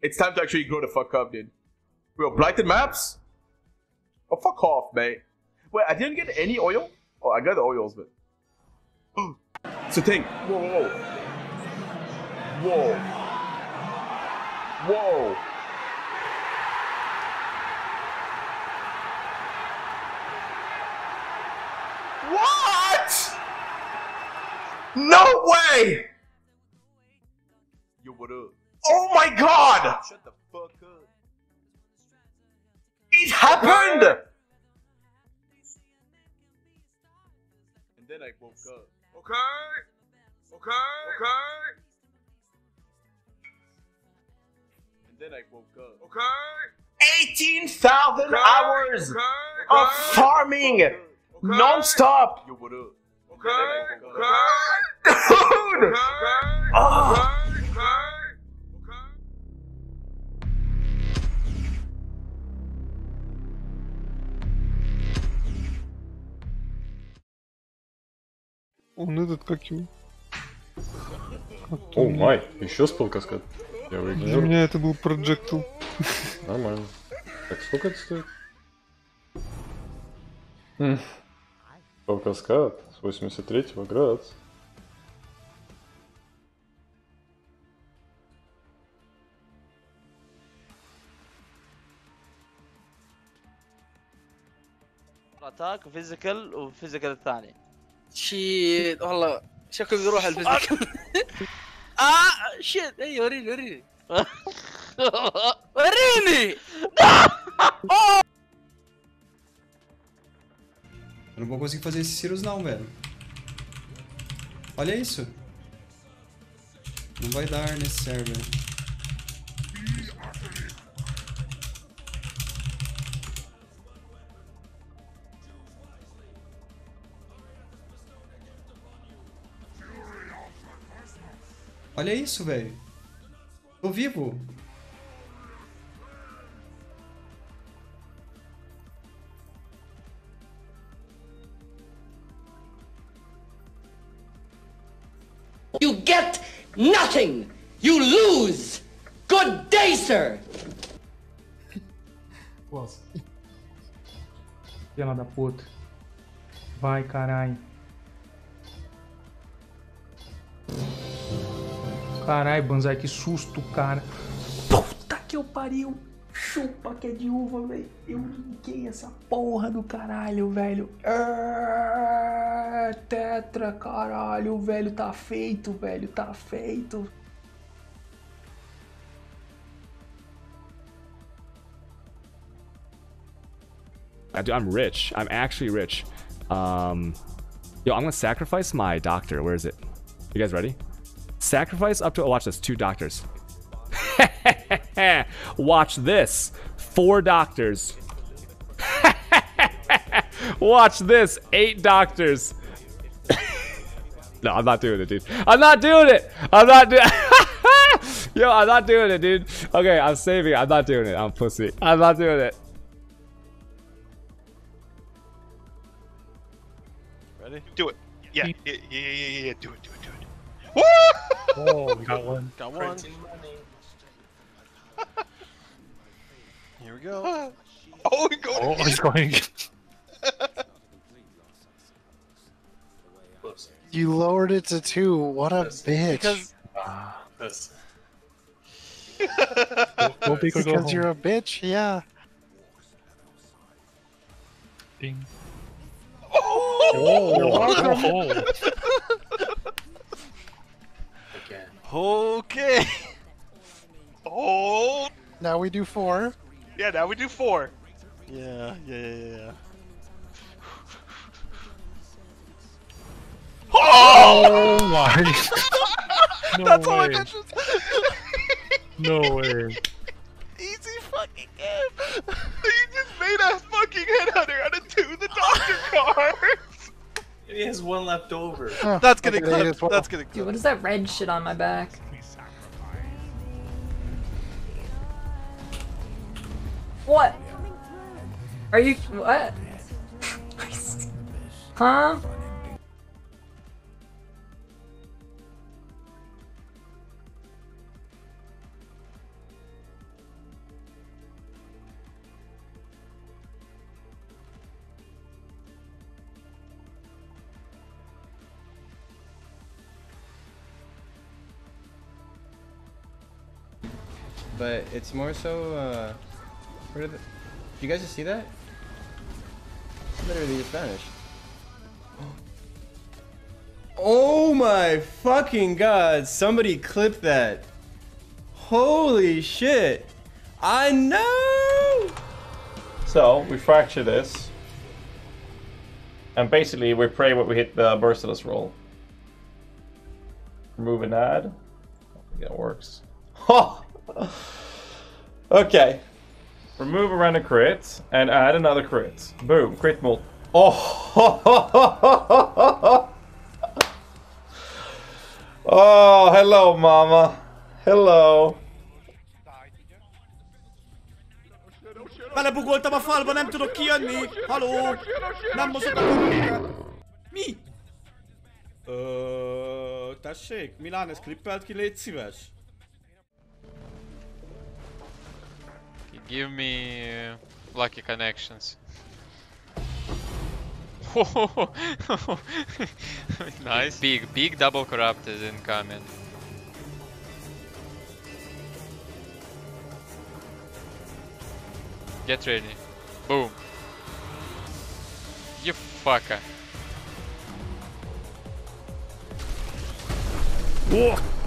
It's time to actually grow the fuck up, dude. Bro, blighted maps? Oh, fuck off, mate. Wait, I didn't get any oil? Oh, I got the oils, but. it's a thing. Whoa, whoa, whoa. Whoa. Whoa. What? No way! Yo, what up? Oh my god! Shut the fuck up. It happened! And then I woke up. Okay. Okay. Okay. And then I woke up. Okay. 18,000 Okay. hours Okay. of farming Okay. non-stop. Yo, what up? Okay. Okay. Okay. Dude! Okay. Ah. Он этот как его? О, май, еще спал каскад. Я Для выиграл. меня это был Projectile. Нормально. Так, сколько это стоит? М. Спал каскад с 83-го градуса. اتاك وفيزيكال وفيزيكال الثاني شيت والله شكله بيروح الفيزيكال اه شيت اي وريني وريني وريني Eu não vou conseguir fazer esses Cirus não, velho. Olha isso. Não vai dar nesse server. Olha isso, velho. Tô vivo. You get nothing! You lose! Good day, sir! Posso. Filha da puta. Vai, caralho. Caralho, Banzai, que susto, cara. Puta que eu pariu. Chupa que é de uva, velho. Eu liguei essa porra do caralho, velho. Ah, tetra, caralho, velho. Tá feito, velho. Tá feito. I'm rich. I'm actually rich. Um, yo, I'm gonna sacrifice my doctor. Where is it? You guys ready? Sacrifice up to oh, watch this. Two doctors. watch this. Four doctors. watch this. Eight doctors. no, I'm not doing it, dude. I'm not doing it. I'm not doing. Yo, I'm not doing it, dude. Okay, I'm saving. I'm not doing it. I'm pussy. I'm not doing it. Ready? Do it. Yeah. Yeah. Yeah. Yeah. Yeah. yeah. Do it. Do it. Do it. Woo! Oh, we got one. Got one. Here we go. Oh, we go. Oh, he's going. Oh, you lowered it to two. What a bitch. Because Go big or go Because home. you're a bitch, yeah. Ding. Oh, oh You're Okay. Oh. Now we do four. Yeah. Now we do four. Yeah. Yeah. Yeah. yeah. Oh my. No That's all I way. mentioned. No way. Easy fucking game. you just made a fucking headhunter out of two the doctor cards. He has one left over. That's gonna clip. just wa- That's gonna Dude, what is that red shit on my back? What? Are you what? huh? But it's more so. Uh, where did, the, you guys just see that? Literally just vanished. Oh my fucking god! Somebody clip that. Holy shit! I know. So we fracture this, and basically we pray what we hit the merciless roll. Remove an ad. I think that works. Ha! okay. Remove a random crit and add another crit. Boom, crit mult. Oh! oh, hello, mama. Hello. Belebugoltam a falba, nem tudok kijönni! Haló! Nem mozog a kamerát! Mi? Ö, tessék, Milán, ez klippelt ki, légy szíves? Give me uh, lucky connections. nice. Big, big double corrupt is incoming. Get ready. Boom. You fucker. Ох!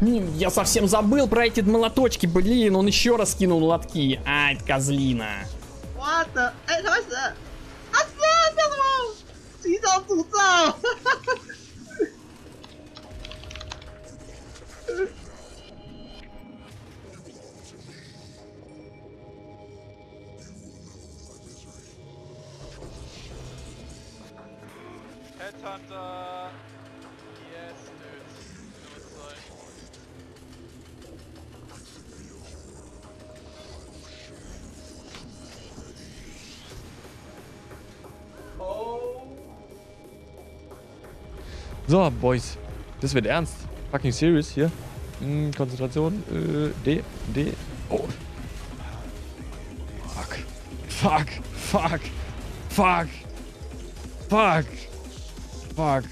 Блин, я совсем забыл про эти молоточки, блин, он еще раз кинул молотки. Ай, козлина. 我的，So, Boys. Das wird ernst. Fucking serious hier. Hm, Konzentration. Äh, D. D. Oh. Fuck. Fuck. Fuck. Fuck. Fuck. Fuck.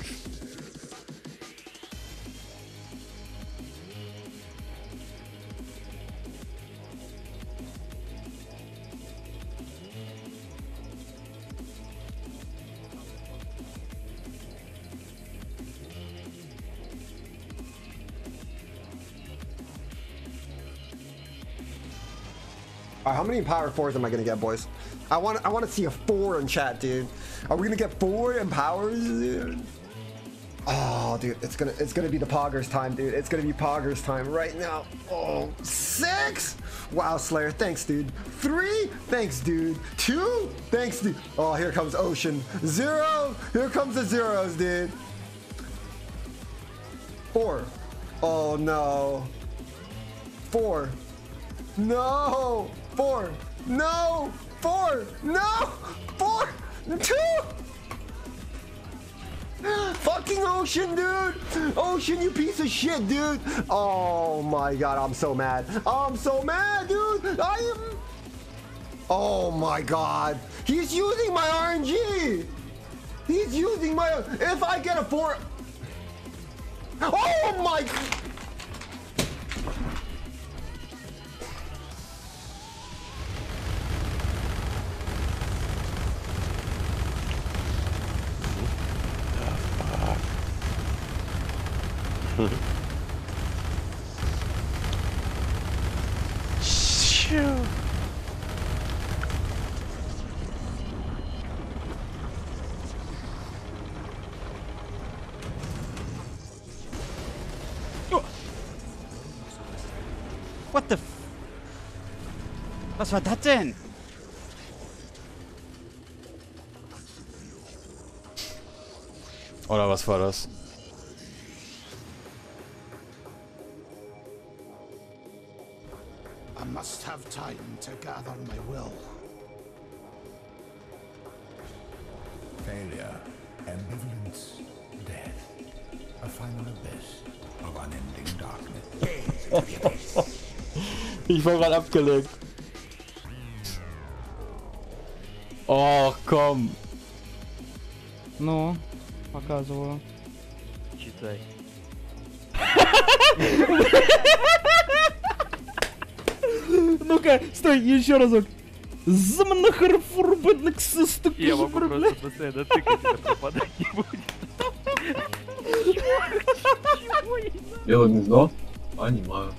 All right, how many power fours am I gonna get, boys? I want I want to see a four in chat, dude. Are we gonna get four in powers? Dude? Oh, dude, it's gonna it's gonna be the poggers time, dude. It's gonna be poggers time right now. Oh, six! Wow, Slayer, thanks, dude. Three, thanks, dude. Two, thanks, dude. Oh, here comes Ocean. Zero, here comes the zeros, dude. Four. Oh no. Four. No! Four! No! Four! No! Four! Two! Fucking Ocean, dude! Ocean, you piece of shit, dude! Oh my god, I'm so mad. I'm so mad, dude! I am... Oh my god. He's using my RNG! He's using my... If I get a four... Oh my... What the f Was war das denn? Oder was war das? I must have time to gather my will. Failure, ambivalence, death. A final abyss of unending darkness. Ich war gerade abgelenkt. Oh, komm. Ну, показываю. Читай. стой, еще разок. Заманахарфурбетник Я могу просто постоянно тыкать, это пропадать не будет. Белое гнездо? Понимаю.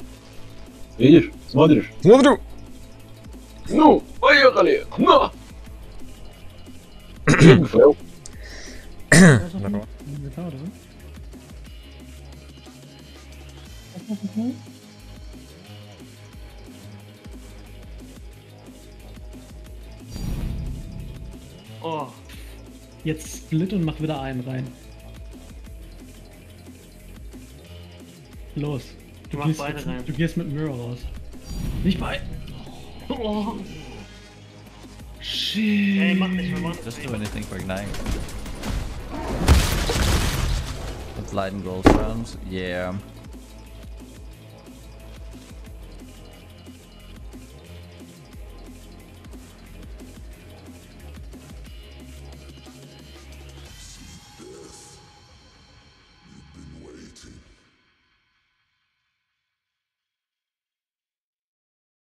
Видишь? Смотришь? Смотрю. Ну, поехали! На! ГФЛ. Здорово. Oh. Jetzt split und mach wieder einen rein. Los. Du, gehst, beide rein. du gehst mit Mirror raus. Nicht bei. Oh. Shit. Ey, mach nicht, wir machen Just do anything for Ignite. With light and gold rounds? Yeah.